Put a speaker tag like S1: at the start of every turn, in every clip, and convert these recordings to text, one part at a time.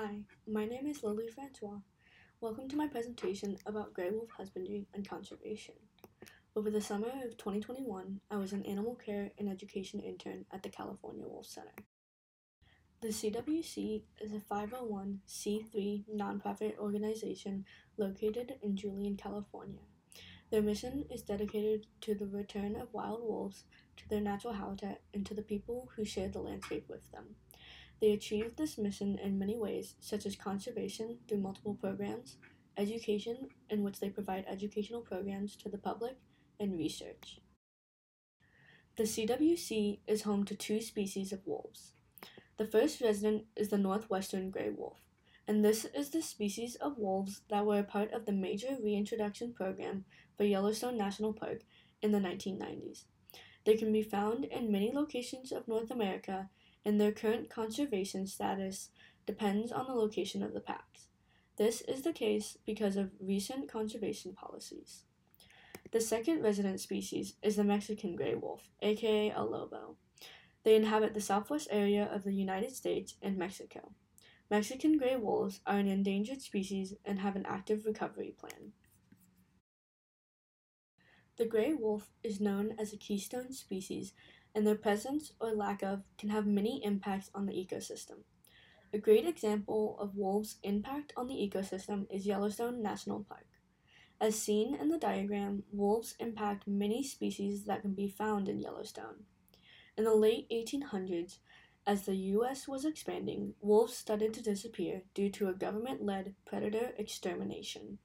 S1: Hi, my name is Lily Franzwa. Welcome to my presentation about gray wolf husbandry and conservation. Over the summer of 2021, I was an animal care and education intern at the California Wolf Center. The CWC is a 501c3 nonprofit organization located in Julian, California. Their mission is dedicated to the return of wild wolves to their natural habitat and to the people who share the landscape with them. They achieve this mission in many ways, such as conservation through multiple programs, education, in which they provide educational programs to the public, and research. The CWC is home to two species of wolves. The first resident is the northwestern gray wolf, and this is the species of wolves that were a part of the major reintroduction program for Yellowstone National Park in the 1990s. They can be found in many locations of North America and their current conservation status depends on the location of the packs. This is the case because of recent conservation policies. The second resident species is the Mexican gray wolf, aka El Lobo. They inhabit the southwest area of the United States and Mexico. Mexican gray wolves are an endangered species and have an active recovery plan. The gray wolf is known as a keystone species and their presence or lack of can have many impacts on the ecosystem. A great example of wolves' impact on the ecosystem is Yellowstone National Park. As seen in the diagram, wolves impact many species that can be found in Yellowstone. In the late 1800s, as the U.S. was expanding, wolves started to disappear due to a government led predator extermination.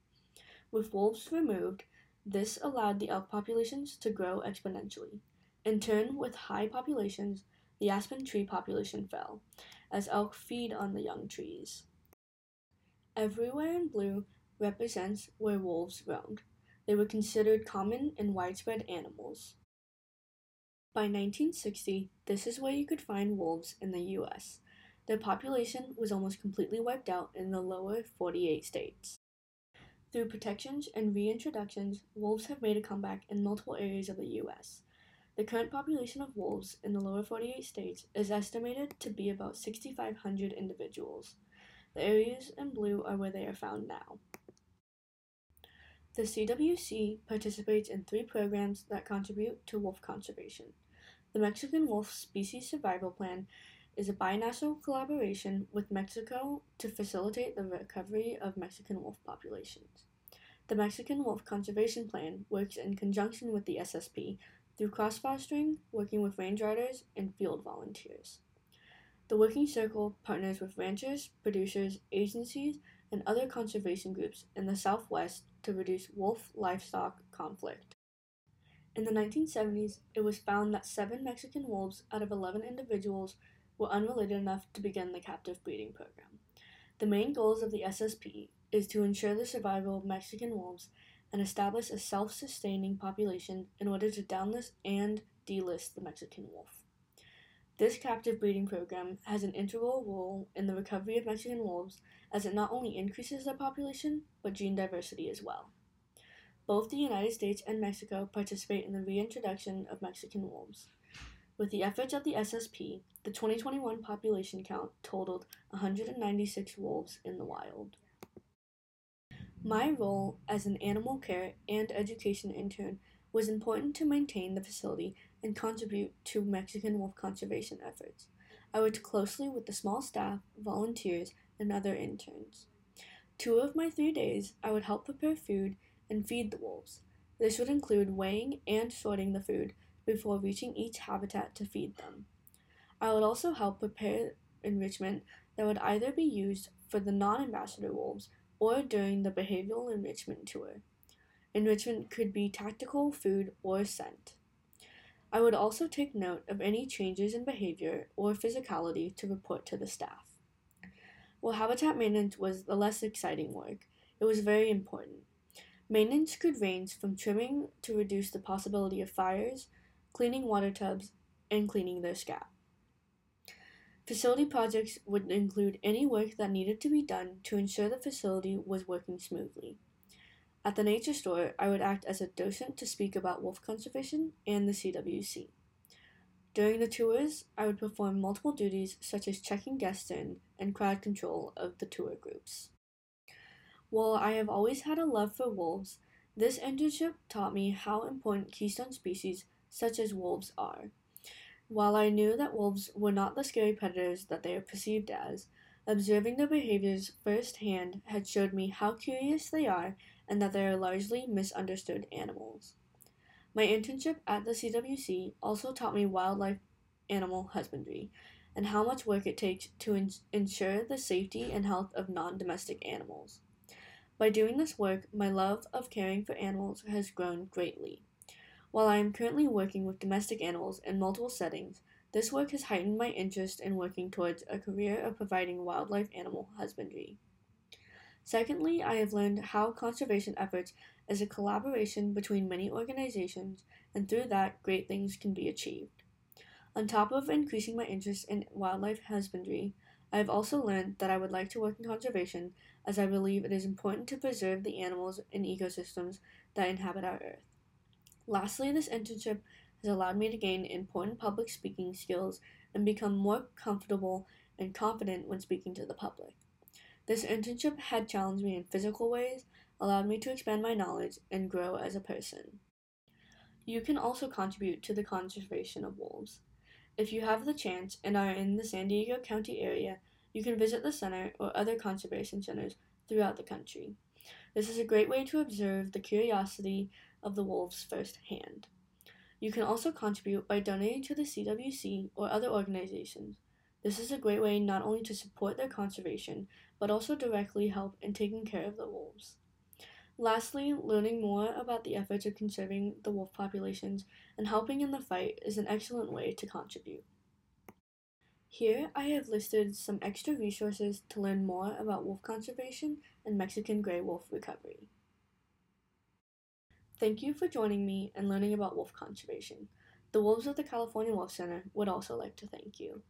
S1: With wolves removed, this allowed the elk populations to grow exponentially. In turn, with high populations, the aspen tree population fell, as elk feed on the young trees. Everywhere in blue represents where wolves roamed. They were considered common and widespread animals. By 1960, this is where you could find wolves in the U.S. Their population was almost completely wiped out in the lower 48 states. Through protections and reintroductions, wolves have made a comeback in multiple areas of the U.S. The current population of wolves in the lower 48 states is estimated to be about 6,500 individuals. The areas in blue are where they are found now. The CWC participates in three programs that contribute to wolf conservation. The Mexican Wolf Species Survival Plan is a binational collaboration with Mexico to facilitate the recovery of Mexican wolf populations. The Mexican Wolf Conservation Plan works in conjunction with the SSP through cross fostering, working with range riders, and field volunteers. The Working Circle partners with ranchers, producers, agencies, and other conservation groups in the Southwest to reduce wolf livestock conflict. In the 1970s, it was found that seven Mexican wolves out of 11 individuals were unrelated enough to begin the captive breeding program. The main goals of the SSP is to ensure the survival of Mexican wolves and establish a self sustaining population in order to downlist and delist the Mexican wolf. This captive breeding program has an integral role in the recovery of Mexican wolves as it not only increases their population, but gene diversity as well. Both the United States and Mexico participate in the reintroduction of Mexican wolves. With the efforts of the SSP, the 2021 population count totaled 196 wolves in the wild. My role as an animal care and education intern was important to maintain the facility and contribute to Mexican wolf conservation efforts. I worked closely with the small staff, volunteers, and other interns. Two of my three days, I would help prepare food and feed the wolves. This would include weighing and sorting the food before reaching each habitat to feed them. I would also help prepare enrichment that would either be used for the non ambassador wolves or during the behavioral enrichment tour. Enrichment could be tactical, food, or scent. I would also take note of any changes in behavior or physicality to report to the staff. While habitat maintenance was the less exciting work, it was very important. Maintenance could range from trimming to reduce the possibility of fires, cleaning water tubs, and cleaning their scab. Facility projects would include any work that needed to be done to ensure the facility was working smoothly. At the nature store, I would act as a docent to speak about wolf conservation and the CWC. During the tours, I would perform multiple duties such as checking guests in and crowd control of the tour groups. While I have always had a love for wolves, this internship taught me how important keystone species such as wolves are. While I knew that wolves were not the scary predators that they are perceived as, observing their behaviors firsthand had showed me how curious they are and that they are largely misunderstood animals. My internship at the CWC also taught me wildlife animal husbandry and how much work it takes to ensure the safety and health of non domestic animals. By doing this work, my love of caring for animals has grown greatly. While I am currently working with domestic animals in multiple settings, this work has heightened my interest in working towards a career of providing wildlife animal husbandry. Secondly, I have learned how conservation efforts is a collaboration between many organizations, and through that, great things can be achieved. On top of increasing my interest in wildlife husbandry, I have also learned that I would like to work in conservation as I believe it is important to preserve the animals and ecosystems that inhabit our Earth. Lastly, this internship has allowed me to gain important public speaking skills and become more comfortable and confident when speaking to the public. This internship had challenged me in physical ways, allowed me to expand my knowledge, and grow as a person. You can also contribute to the conservation of wolves. If you have the chance and are in the San Diego County area, you can visit the center or other conservation centers throughout the country. This is a great way to observe the curiosity of the wolves firsthand. You can also contribute by donating to the CWC or other organizations. This is a great way not only to support their conservation, but also directly help in taking care of the wolves. Lastly, learning more about the efforts of conserving the wolf populations and helping in the fight is an excellent way to contribute. Here I have listed some extra resources to learn more about wolf conservation and Mexican gray wolf recovery. Thank you for joining me and learning about wolf conservation. The Wolves of the California Wolf Center would also like to thank you.